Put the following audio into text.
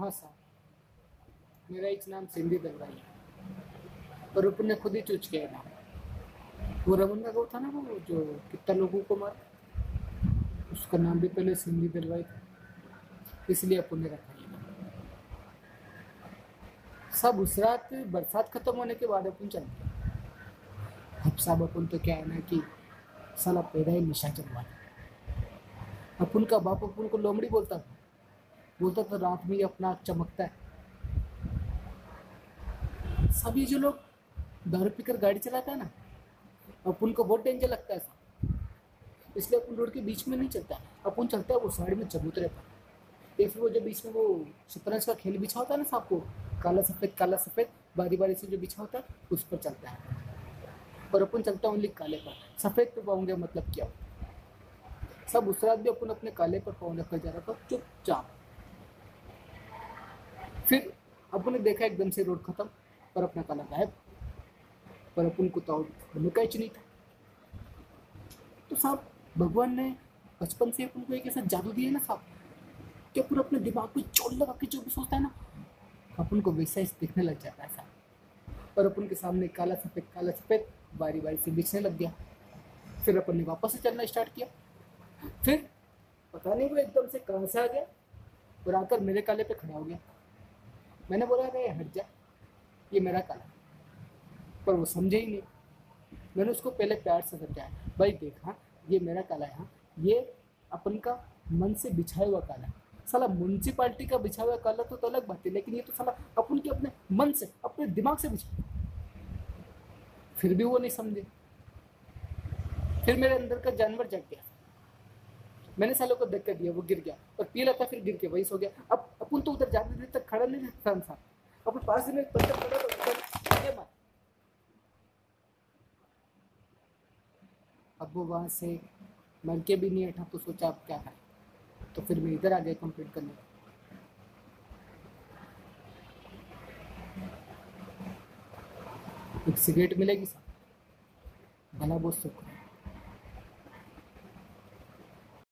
हाँ साहब मेरा एक नाम सिंधी दलवाई है। और अपन ने खुद ही चूज़ किया नाम वो रमन का था ना वो, जो कितना लोगों को मार उसका नाम भी पहले सिंधी दलवाई था। इसलिए अपन ने रखा ये सब उस रात बरसात खत्म होने के बाद अपन चलते अब साहब अपन तो क्या है ना कि साला पैदा ही निशा चलवा अपन का बाप अपन को लोमड़ी बोलता था। बोलता था रात में अपना चमकता है। सब ये जो लोग दारू पीकर गाड़ी चलाता है ना अपन को बहुत डेंजर लगता है इसलिए अपन रोड के बीच में नहीं चलता। अपन चलता है, वो साइड में चबूतरे पर या फिर वो जो बीच में वो शतरंज का खेल बिछा होता है ना साहब को, काला सफ़ेद काला सफ़ेद, बारी बारी से जो बिछा होता है, उस पर चलता है। पर अपन चलता है ओनली काले पर। सफ़ेद पे पाऊँगे मतलब क्या? सब उस रात भी अपन अपने काले पर पाँव रखकर जा रहा था चुपचाप। फिर अपन ने देखा एकदम से रोड खत्म, पर अपना काला गायब। पर अपन को तो ही नहीं था। तो साहब, भगवान ने बचपन से अपन को एक ऐसा जादू दिया ना साहब कि अपन अपने दिमाग पे चोट लगा के जो भी सोचता है ना, अपन को वैसा ही दिखने लग जाता है साहब। पर अपन के सामने काला सफ़ेद काला सफ़ेद बारी बारी से बिछने लग गया। फिर अपन ने वापस से चलना स्टार्ट किया। फिर पता नहीं वो एकदम से कहाँ से आ गया, और आकर मेरे काले पे खड़ा हो गया। मैंने बोला अरे हट जा। ये मेरा काला है। पर वो समझे ही नहीं। मैंने उसको पहले प्यार से समझाया भाई देखा ये मेरा काला है हाँ ये अपन का मन से बिछाया हुआ काला है। साला म्यूनसिपालिटी का बिछा हुआ काला तो, तो अलग बात है लेकिन ये तो साला अपन के अपने मन से अपने दिमाग से बिछा फिर भी वो नहीं समझे। फिर मेरे अंदर का जानवर जग गया। मैंने सालों को धक्का दिया वो गिर गया और पी लेता फिर गिर के वही सो गया। अब अपन तो उधर देर तक खड़ा नहीं रहता इंसान। अपन पास में पत्थर पड़ा तो अब वो वहाँ से मर के भी नहीं हटा तो सोचा अब क्या है। तो फिर मैं इधर आ गया कंप्लीट करने। एक सिगरेट मिलेगी, साहब। भला बहुत शुक्र